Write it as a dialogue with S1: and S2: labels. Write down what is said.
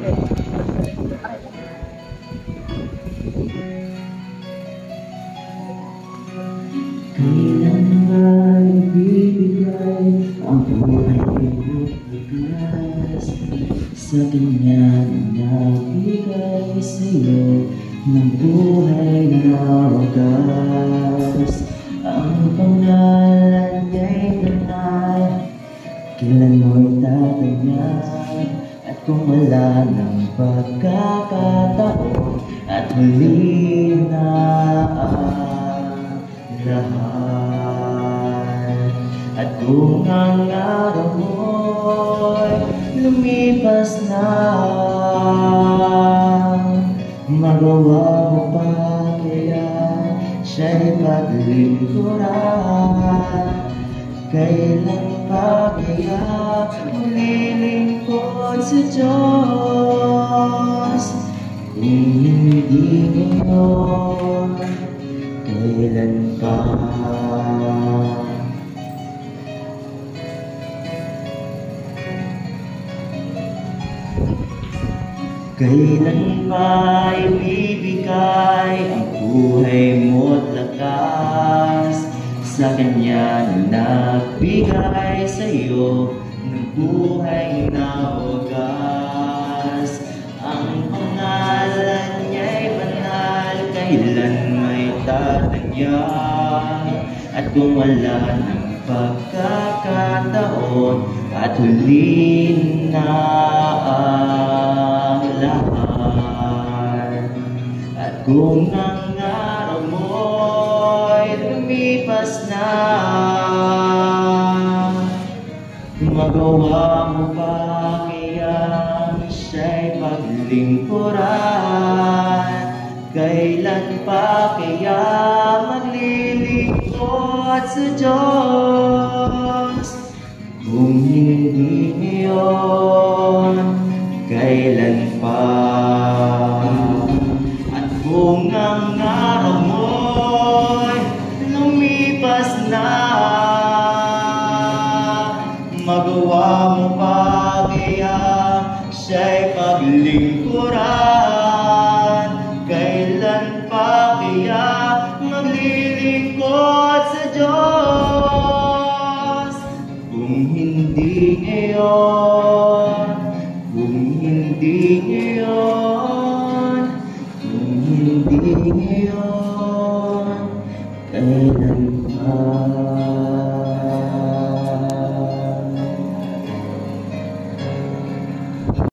S1: Kailan ba ibibigay ang buhay binubukas Sa kanya na nabigay sa'yo ng buhay na wagas Ang pangalan niya'y banal Kailan mo'y tatanyag At kung wala ng pagkakataon At huli na lahat. At kung ang araw mo'y lumipas na Magawa mo pa kaya siya'y paglingkuran Kailan pa kaya mulilingkod sa Diyos. Hindi ngayon, kailan pa. Kailan ba ibibigay ang buhay mo't lakas Sa Kanya na nagbigay sa'yo ng buhay na wagas. Ang pangalan niya'y banal, kailan may tatanyag At kung wala ng pagkakataon at huli na ang lahat. At kung ang araw mo'y lumipas na Magawa mo pa kaya siya'y paglingkuran Kailan pa kaya maglilingkod sa Diyos. Kung hindi ngayon, kailan pa? At kung ang araw Magawa mo pa kaya siya'y paglingkuran? Kailan pa kaya maglilingkod sa Diyos? Kung hindi ngayon, kung hindi ngayon Kung hindi ngayon, kailan